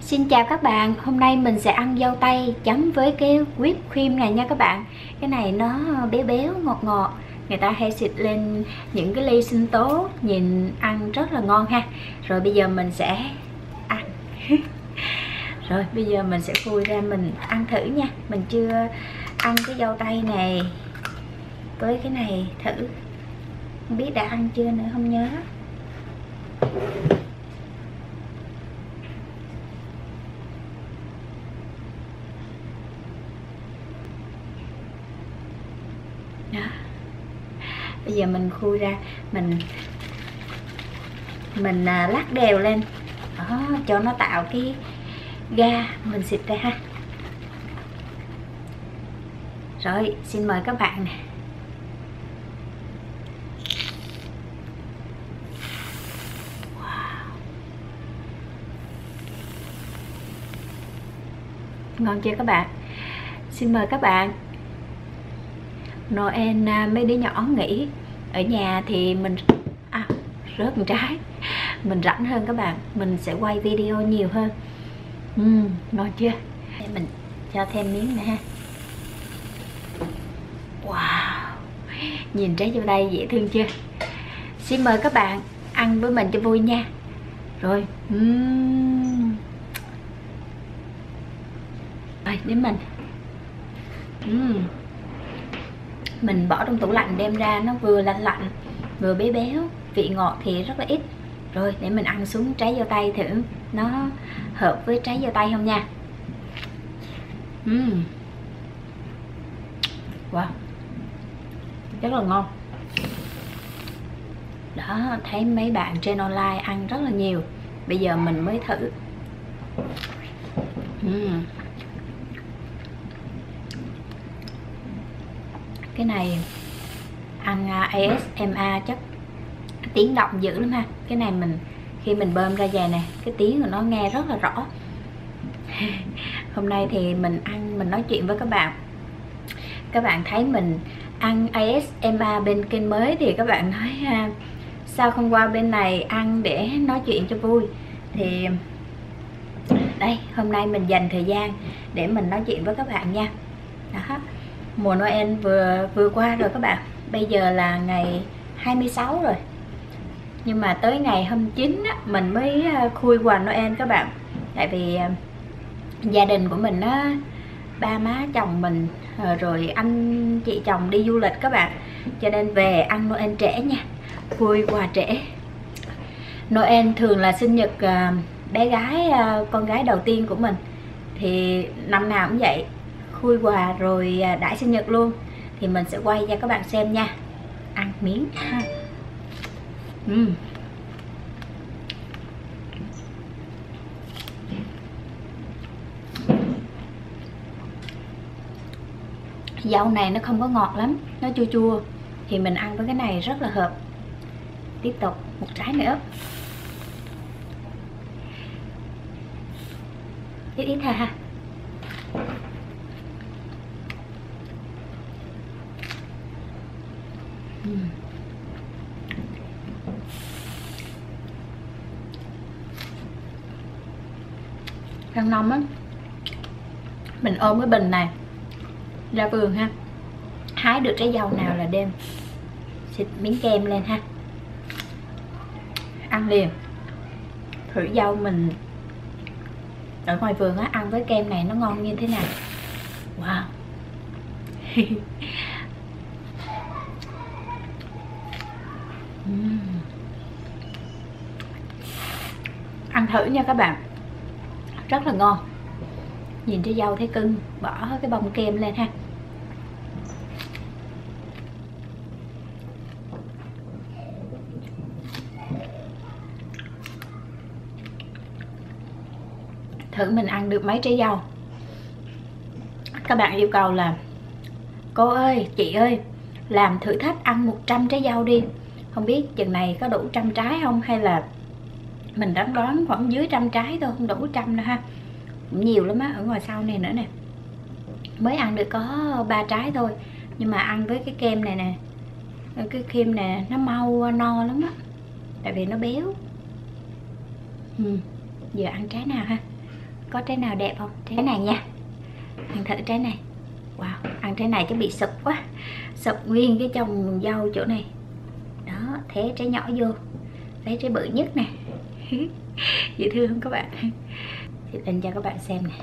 Xin chào các bạn, hôm nay mình sẽ ăn dâu tây chấm với cái whip cream này nha các bạn. Cái này nó béo béo, ngọt ngọt. Người ta hay xịt lên những cái ly sinh tố Nhìn ăn rất là ngon ha. Rồi bây giờ mình sẽ ăn. Rồi bây giờ mình sẽ khui ra mình ăn thử nha. Mình chưa ăn cái dâu tây này Với cái này thử. Không biết đã ăn chưa nữa không nhớ đó bây giờ mình khui ra mình mình à, lắc đều lên. Đó, cho nó tạo cái ga mình xịt ra ha. Rồi xin mời các bạn nè. Ngon chưa các bạn? Xin mời các bạn. Noel à, mấy đứa nhỏ nghỉ ở nhà thì mình à, rớt một trái. Mình rảnh hơn các bạn mình sẽ quay video nhiều hơn. Uhm, ngon chưa? Để mình cho thêm miếng nữa ha. Wow nhìn trái vô đây dễ thương chưa? Xin mời các bạn ăn với mình cho vui nha. Rồi uhm. rồi đến mình. Uhm mình bỏ trong tủ lạnh, đem ra, nó vừa lạnh lạnh, vừa béo béo vị ngọt thì rất là ít. Rồi, để mình ăn xuống trái dâu tây thử. Nó hợp với trái dâu tây không nha? Uhm. wow. Rất là ngon. Đó, thấy mấy bạn trên online ăn rất là nhiều. Bây giờ mình mới thử. Uhm. Cái này ăn à, ASMR chắc tiếng động dữ lắm ha. Cái này mình khi mình bơm ra về này cái tiếng của nó nghe rất là rõ. Hôm nay thì mình ăn mình nói chuyện với các bạn. Các bạn thấy mình ăn ASMR bên kênh mới thì các bạn nói ha, sao không qua bên này ăn để nói chuyện cho vui? Thì đây hôm nay mình dành thời gian để mình nói chuyện với các bạn nha. Đó mùa Noel vừa vừa qua rồi các bạn. Bây giờ là ngày 26 rồi. Nhưng mà tới ngày hôm 9 á, mình mới ờ, khui quà Noel các bạn. Tại vì ờ, gia đình của mình á ba má chồng mình ờ, rồi anh chị chồng đi du lịch các bạn. Cho nên về ăn Noel trễ nha. Khui quà trễ. Noel thường là sinh nhật bé gái con gái đầu tiên của mình. Thì năm nào cũng vậy khui quà rồi à, đãi sinh nhật luôn. Thì mình sẽ quay cho các bạn xem nha. Ăn miếng ha. Uhm. dâu này nó không có ngọt lắm, nó chua chua. Thì mình ăn với cái này rất là hợp. Tiếp tục, một trái nữa. Ít ít thôi ha. Răng nông á. Mình ôm cái bình này ra vườn ha. Hái được trái dâu nào là đem xịt miếng kem lên ha. Ăn liền. Thử dâu mình ở ngoài vườn á, ăn với kem này nó ngon như thế nào? Wow ăn thử nha các bạn. Rất là ngon. Nhìn trái dâu thấy cưng, bỏ cái bông kem lên ha. Thử mình ăn được mấy trái dâu. Các bạn yêu cầu là, cô ơi, chị ơi, làm thử thách ăn 100 trái dâu đi. Không biết chừng này có đủ trăm trái không hay là mình đoán đoán khoảng dưới trăm trái thôi, không đủ trăm đâu ha. Cũng nhiều lắm á, ở ngoài sau này nữa nè. Mới ăn được có ba trái thôi, nhưng mà ăn với cái kem này nè. Ờ, cái kem này nó mau, no lắm á. Tại vì nó béo. Ừ. giờ ăn trái nào ha? Có trái nào đẹp không? Trái này nha. Ăn thử trái này. Wow, ăn trái này chứ bị sụp quá. Sụp nguyên cái chồng dâu chỗ này. Đó, thế trái nhỏ vô. Lấy trái bự nhất nè. dễ thương không các bạn? Thì lên cho các bạn xem nè.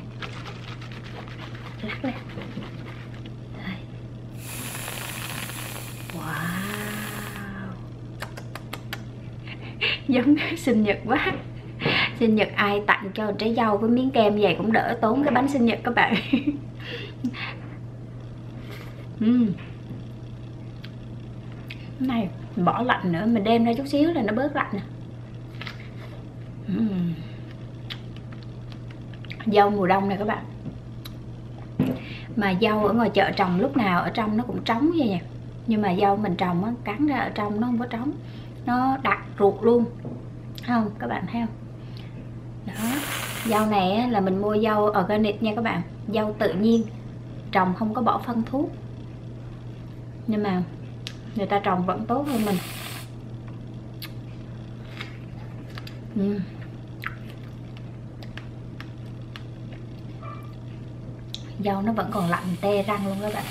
Lắc lên wow. Giống sinh nhật quá. Sinh nhật ai tặng cho trái dâu với miếng kem vậy cũng đỡ tốn cái bánh sinh nhật các bạn. Uhm. này bỏ lạnh nữa, mình đem ra chút xíu là nó bớt lạnh nè uhm. dâu mùa đông này các bạn. Mà dâu ở ngoài chợ trồng lúc nào ở trong nó cũng trống vậy. Nha nhưng mà dâu mình trồng á, cắn ra ở trong nó không có trống. Nó đặc ruột luôn. Không? Các bạn thấy không? Đó. Dâu này là mình mua dâu organic nha các bạn. Dâu tự nhiên. Trồng không có bỏ phân thuốc. Nhưng mà người ta trồng vẫn tốt hơn mình. Uhm. Dâu nó vẫn còn lạnh te răng luôn các bạn.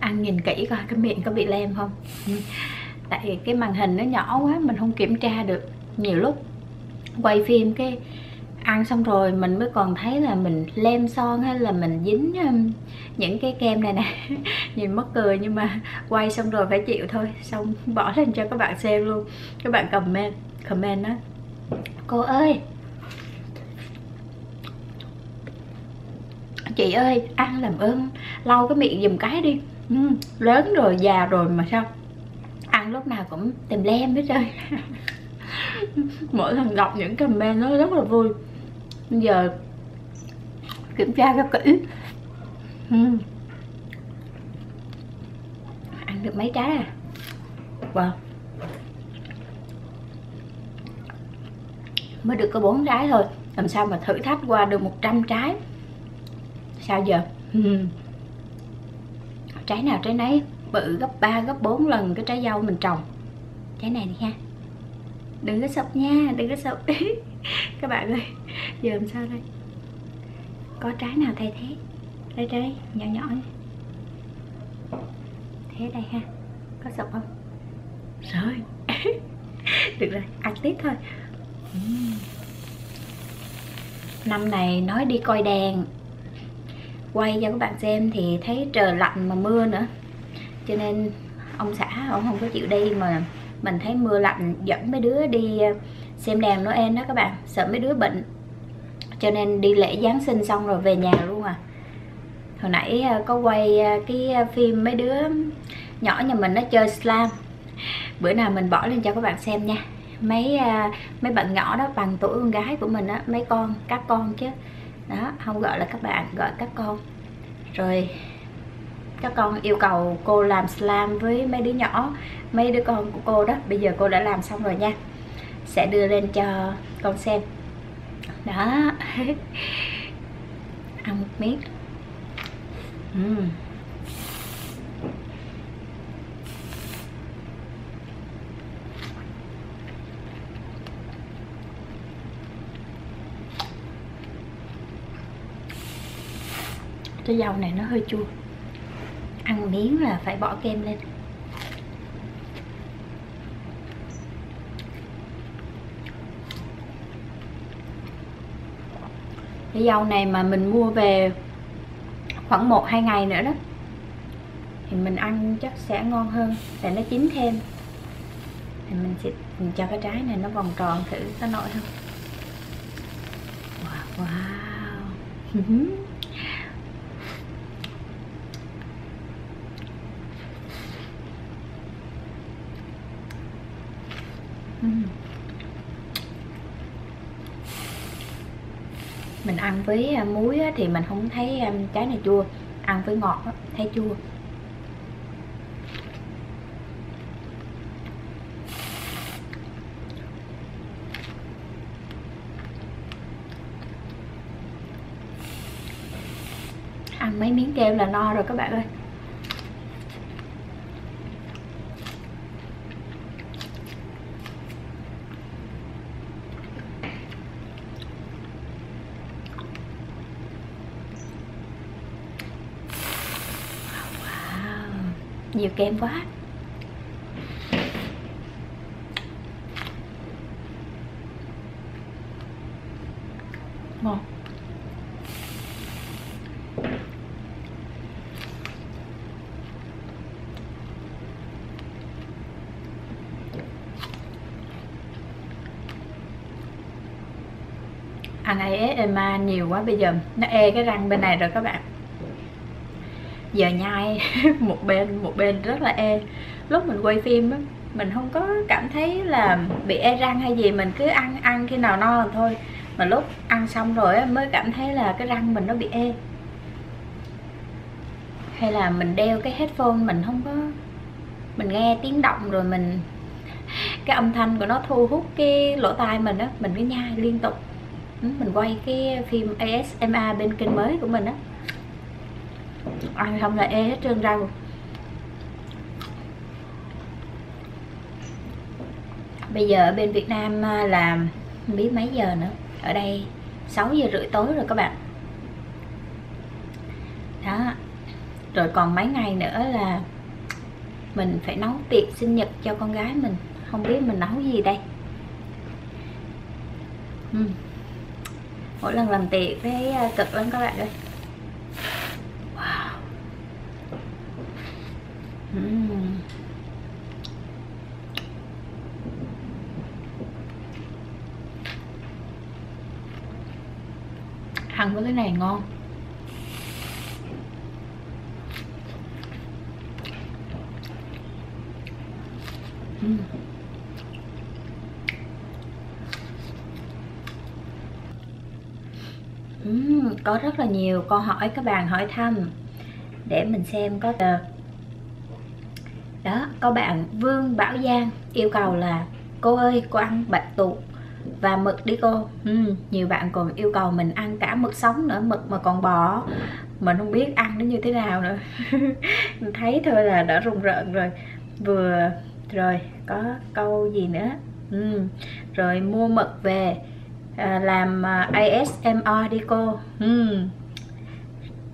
Ăn nhìn kỹ coi, cái miệng có bị lem không? Ừ. Tại cái màn hình nó nhỏ quá, mình không kiểm tra được. Nhiều lúc quay phim cái ăn xong rồi mình mới còn thấy là mình lem son hay là mình dính um, những cái kem này nè. Nhìn mất cười nhưng mà quay xong rồi phải chịu thôi. Xong bỏ lên cho các bạn xem luôn. Các bạn comment comment đó cô ơi! Chị ơi ăn làm ơn. Lau cái miệng giùm cái đi. Ừ, lớn rồi già rồi mà sao? Ăn lúc nào cũng tìm lem hết trơn. Mỗi lần đọc những comment nó rất là vui bây giờ kiểm tra cho kỹ. Uhm. ăn được mấy trái à? Wow. Mới được có bốn trái thôi. Làm sao mà thử thách qua được 100 trái? Sao giờ? Uhm. trái nào trái nấy? Bự gấp 3 gấp 4 lần cái trái dâu mình trồng. Trái này đi ha. Đừng có sập nha, đừng có sập các bạn ơi giờ làm sao đây? Có trái nào thay thế? Đây đây nhỏ nhỏ thế đây ha, có sập không? Rồi. Được rồi, ăn tiếp thôi. Năm này nói đi coi đèn. Quay cho các bạn xem thì thấy trời lạnh mà mưa nữa. Cho nên ông xã, ông không có chịu đi mà mình thấy mưa lạnh dẫn mấy đứa đi ờ, xem đèn Noel đó các bạn. Sợ mấy đứa bệnh cho nên đi lễ Giáng sinh xong rồi về nhà luôn à. Hồi nãy à, có quay à, cái à, phim mấy đứa nhỏ nhà mình nó chơi slam. Bữa nào mình bỏ lên cho các bạn xem nha. Mấy mấy bạn nhỏ đó bằng tuổi con gái của mình á, mấy con, các con chứ. Đó, không gọi là các bạn, gọi các con. Rồi, các con yêu cầu cô làm slam với mấy đứa nhỏ, mấy đứa con của cô đó. Bây giờ cô đã làm xong rồi nha. Sẽ đưa lên cho con xem đó. Ăn một miếng. Uhm. cái dầu này nó hơi chua. Ăn miếng là phải bỏ kem lên. Cái dâu này mà mình mua về khoảng 1-2 ngày nữa đó thì mình ăn chắc sẽ ngon hơn để nó chín thêm. Thì mình sẽ mình cho cái trái này nó vòng tròn thử có nổi không? Wow, wow. Ừ. mình ăn với à, muối thì mình không thấy à, trái này chua. Ăn với ngọt thấy chua. Ăn mấy miếng keo là no rồi các bạn ơi. Nhiều kem quá. Ngon. Ăn ASMA nhiều quá, bây giờ nó e cái răng bên này rồi các bạn giờ nhai một bên một bên rất là e lúc mình quay phim á, mình không có cảm thấy là bị e răng hay gì, mình cứ ăn ăn khi nào no là thôi. Mà lúc ăn xong rồi á, mới cảm thấy là cái răng mình nó bị e hay là mình đeo cái headphone mình không có, mình nghe tiếng động rồi mình, cái âm thanh của nó thu hút cái lỗ tai mình á, mình cứ nhai liên tục. Mình quay cái phim ASMR bên kênh mới của mình á ăn không là ê hết trơn rau. Bây giờ ở bên Việt Nam à, là biết mấy giờ nữa. Ở đây 6 giờ rưỡi tối rồi các bạn. Đó. Rồi còn mấy ngày nữa là mình phải nấu tiệc sinh nhật cho con gái mình. Không biết mình nấu gì đây. Uhm. mỗi lần làm tiệc thấy à, cực lắm các bạn ơi wow uhm ăn với cái này ngon uhm. Uhm, có rất là nhiều câu hỏi các bạn hỏi thăm để mình xem có được có bạn Vương Bảo Giang yêu cầu là cô ơi cô ăn bạch tuộc và mực đi cô. Ừ, nhiều bạn còn yêu cầu mình ăn cả mực sống nữa mực mà còn bò. Mình không biết ăn nó như thế nào nữa. Thấy thôi là đã rùng rợn rồi. Vừa rồi có câu gì nữa? Ừ. rồi mua mực về à, làm à, ASMR đi cô. Ừ.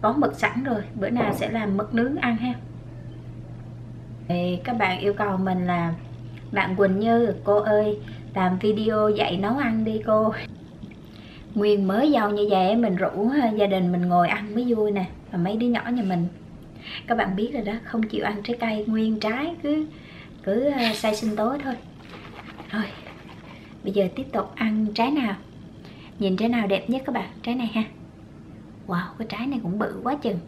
có mực sẵn rồi bữa nào sẽ làm mực nướng ăn ha thì các bạn yêu cầu mình là bạn Quỳnh Như, cô ơi, làm video dạy nấu ăn đi cô. Nguyên mới giàu như vậy, mình rủ ờ, gia đình mình ngồi ăn mới vui nè, Và mấy đứa nhỏ nhà mình. Các bạn biết rồi đó, không chịu ăn trái cây, nguyên trái cứ cứ ờ, say sinh tố thôi. Rồi bây giờ tiếp tục ăn trái nào. Nhìn trái nào đẹp nhất các bạn, Trái này ha. Wow, cái trái này cũng bự quá chừng.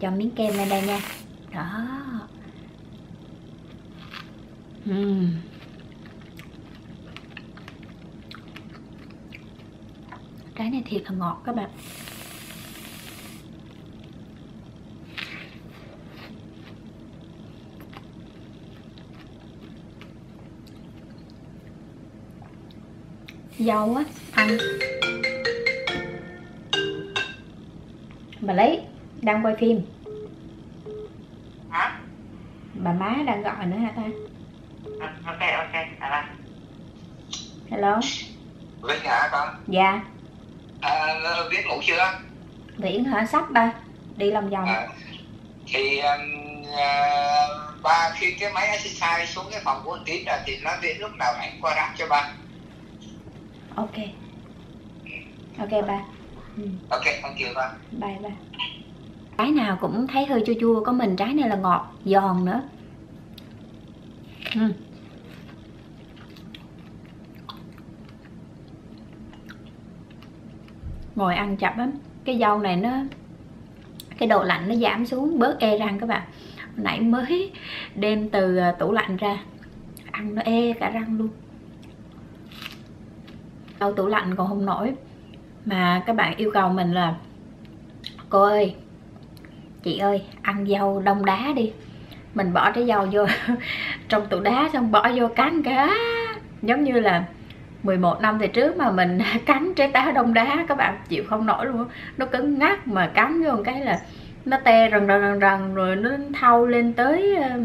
Cho miếng kem lên đây nha. Đó uhm. Trái này thiệt là ngọt các bạn Dâu á, ăn Bà lấy, đang quay phim Hả? Bà má đang gọi nữa hả ta? Ok, ok, à, Hello Vinh hả con? Dạ À, biết ngủ chưa? Viễn hả? Sắp ba Đi lòng vòng À, thì um, à, ba khi cái máy exercise xuống cái phòng của anh Tín là thì nói Viễn lúc nào anh qua ráp cho ba. Ok Ok ba ừ. Ok, thank you ba. Bye bye Trái nào cũng thấy hơi chua chua Có mình trái này là ngọt, giòn nữa ừ. Ngồi ăn chậm lắm. Cái dâu này nó, Cái độ lạnh nó giảm xuống, bớt e răng các bạn. Nãy mới đem từ ờ, tủ lạnh ra. Ăn nó e cả răng luôn. Đâu tủ lạnh còn không nổi. Mà các bạn yêu cầu mình là, Cô ơi, Chị ơi, ăn dâu đông đá đi. Mình bỏ trái dâu vô Trong tủ đá xong bỏ vô cán cá Giống như là 11 năm về trước mà mình cắn trái táo đông đá các bạn chịu không nổi luôn nó cứng ngắt mà cắn vô một cái là nó te rần rần rần rần rồi nó thâu lên tới ờ,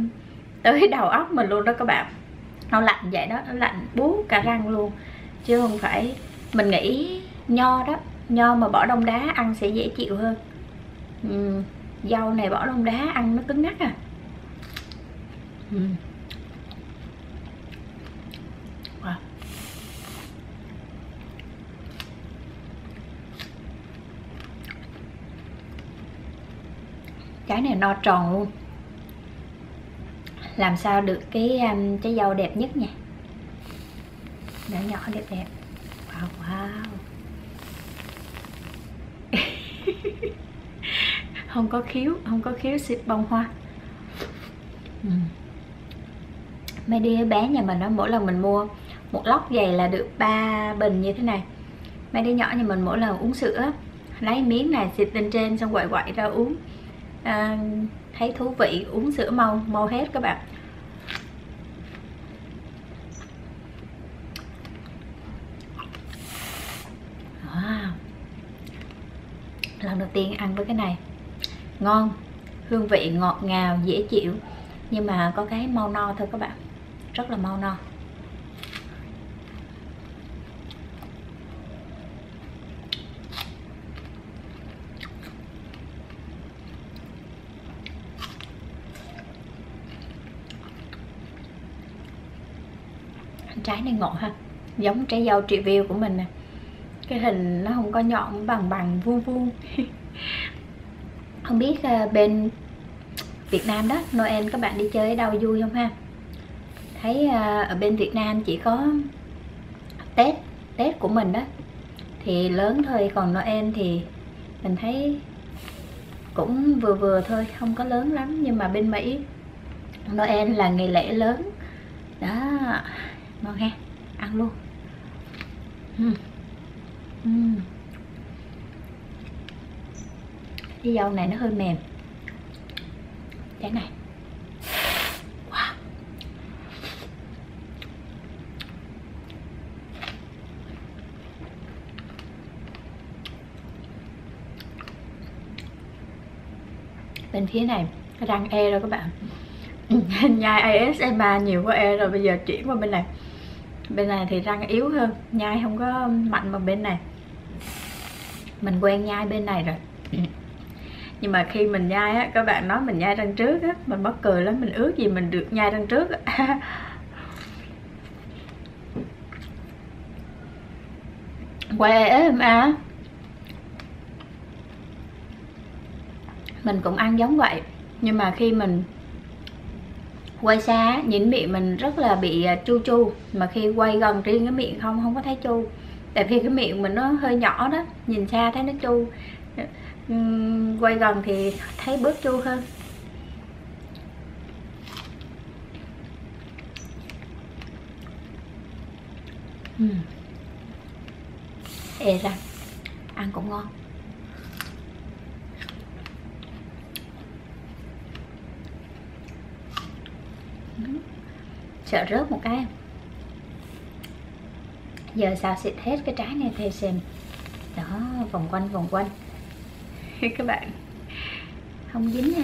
tới đầu óc mình luôn đó các bạn. Nó lạnh vậy đó nó lạnh bú cả răng luôn. Chứ không phải mình nghĩ nho đó nho mà bỏ đông đá ăn sẽ dễ chịu hơn. Ừ, dâu này bỏ đông đá ăn nó cứng ngắt à. Ừ. cái này no tròn luôn. Làm sao được cái um, trái dâu đẹp nhất nha? Nhỏ nhỏ đẹp đẹp. Wow wow. Không có khiếu không có khiếu xịt bông hoa. Ừ. mấy đứa bé nhà mình đó mỗi lần mình mua một lóc giày là được ba bình như thế này. Mấy đứa nhỏ nhà mình mỗi lần uống sữa lấy miếng này xịt lên trên xong quậy quậy ra uống à, thấy thú vị uống sữa mau mau hết các bạn. Wow. lần đầu tiên ăn với cái này. Ngon hương vị ngọt ngào dễ chịu. Nhưng mà có cái mau no thôi các bạn. Rất là mau no. Trái này ngọt ha. Giống trái dâu trị view của mình nè. Cái hình nó không có nhọn bằng bằng, vuông vuông. Không biết ờ, bên Việt Nam đó, Noel, các bạn đi chơi ở đâu vui không ha? Thấy ờ, ở bên Việt Nam chỉ có Tết Tết của mình đó. Thì lớn thôi, còn Noel thì mình thấy cũng vừa vừa thôi, không có lớn lắm. Nhưng mà bên Mỹ, Noel là ngày lễ lớn. Đó ngon ha, ăn luôn uhm. Uhm. cái dâu này nó hơi mềm cái này wow. bên phía này răng e rồi các bạn nhai ASMR nhiều quá e rồi bây giờ chuyển qua bên này bên này thì răng yếu hơn, nhai không có mạnh bằng bên này. Mình quen nhai bên này rồi. Nhưng mà khi mình nhai á các bạn nói mình nhai răng trước á, mình mắc cười lắm, mình ước gì mình được nhai răng trước á. Quay em à mình cũng ăn giống vậy, nhưng mà khi mình quay xa, nhìn miệng mình rất là bị à, chu chu. Mà khi quay gần riêng cái miệng không không có thấy chu. Tại vì cái miệng mình nó hơi nhỏ đó, nhìn xa thấy nó chu. Quay gần thì thấy bớt chu hơn. Uhm. ê ra ăn cũng ngon. Sợ rớt một cái. Giờ xào xịt hết cái trái này theo xem. Đó, vòng quanh vòng quanh. Các bạn, không dính nha.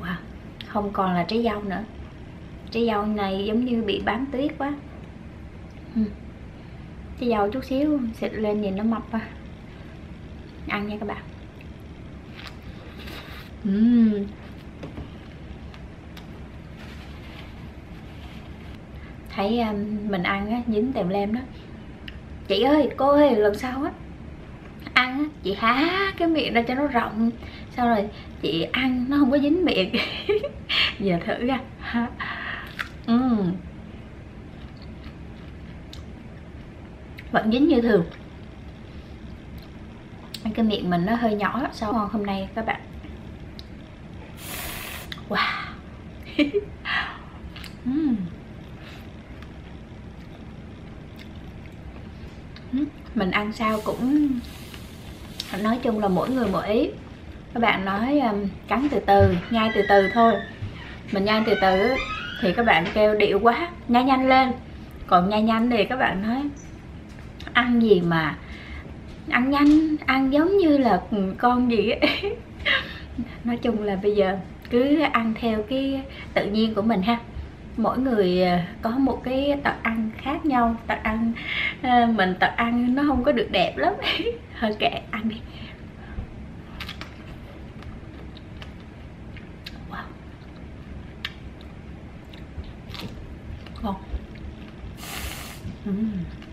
Wow, không còn là trái dâu nữa. Trái dâu này giống như bị bám tuyết quá. Ừ. Trái dâu chút xíu, xịt lên nhìn nó mập quá. Ăn nha các bạn uhm. thấy um, mình ăn á dính tèm lem đó. Chị ơi cô ơi lần sau á ăn á chị há cái miệng ra cho nó rộng. Sau rồi chị ăn nó không có dính miệng. Giờ thử ra uhm. vẫn dính như thường. Cái miệng mình nó hơi nhỏ sau ngon hôm nay các bạn wow uhm. mình ăn sao cũng nói chung là mỗi người mỗi ý. Các bạn nói um, cắn từ từ nhai từ từ thôi. Mình nhai từ từ thì các bạn kêu điệu quá nhai nhanh lên. Còn nhai nhanh thì các bạn nói ăn gì mà ăn nhanh ăn giống như là con gì ấy. Nói chung là bây giờ cứ ăn theo cái tự nhiên của mình ha. Mỗi người à, có một cái tập ăn khác nhau. Tập ăn à, mình tập ăn nó không có được đẹp lắm. Thôi kệ, ăn đi. Wow. ngon. Mm.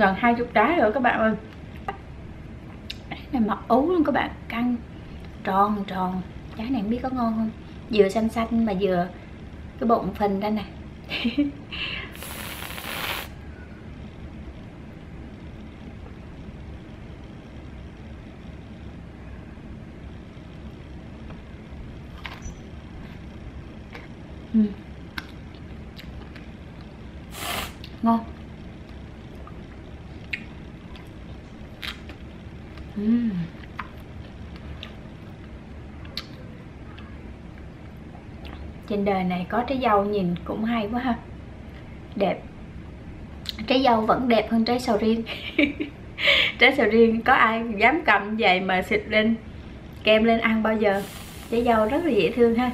Gần hai chục trái rồi các bạn ơi. Này mập ú luôn các bạn, căng, tròn tròn. Trái này không biết có ngon không? Vừa xanh xanh mà vừa cái bụng phình ra nè uhm. ngon uhm trên đời này có trái dâu nhìn cũng hay quá ha. Đẹp. Trái dâu vẫn đẹp hơn trái sầu riêng. Trái sầu riêng, có ai dám cầm vậy mà xịt lên, kem lên ăn bao giờ? Trái dâu rất là dễ thương ha.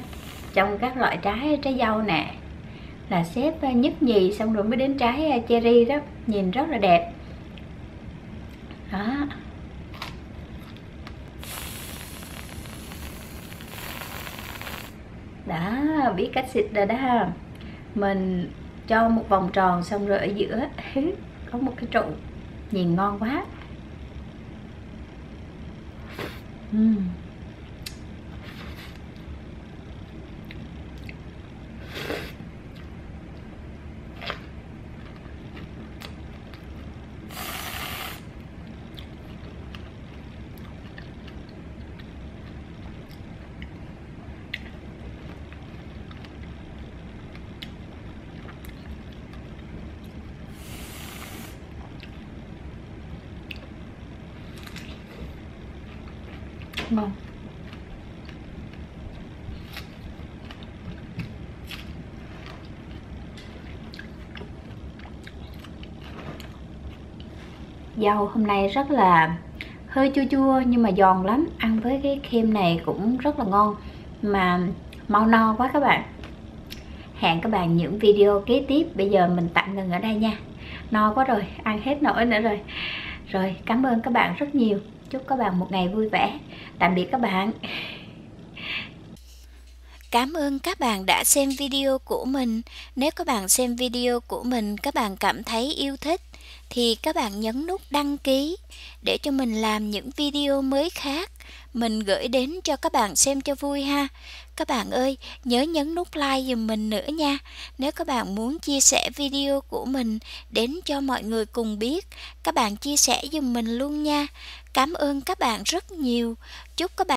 Trong các loại trái trái dâu nè, là xếp à, nhất nhì xong rồi mới đến trái à, cherry đó, nhìn rất là đẹp đó là biết cách xịt rồi đó ha. Mình cho một vòng tròn xong rồi ở giữa có một cái trụ. Nhìn ngon quá. Uhm. Vâng. màu dâu hôm nay rất là hơi chua chua, nhưng mà giòn lắm. Ăn với cái kem này cũng rất là ngon. Mà mau no quá các bạn. Hẹn các bạn những video kế tiếp. Bây giờ mình tạm ngừng ở đây nha. No quá rồi, ăn hết nổi nữa rồi. Rồi, cảm ơn các bạn rất nhiều chúc các bạn một ngày vui vẻ tạm biệt các bạn Cảm ơn các bạn đã xem video của mình. Nếu các bạn xem video của mình, các bạn cảm thấy yêu thích thì các bạn nhấn nút đăng ký để cho mình làm những video mới khác mình gửi đến cho các bạn xem cho vui ha. Các bạn ơi, nhớ nhấn nút like giùm mình nữa nha. Nếu các bạn muốn chia sẻ video của mình đến cho mọi người cùng biết, các bạn chia sẻ giùm mình luôn nha. Cảm ơn các bạn rất nhiều. Chúc các bạn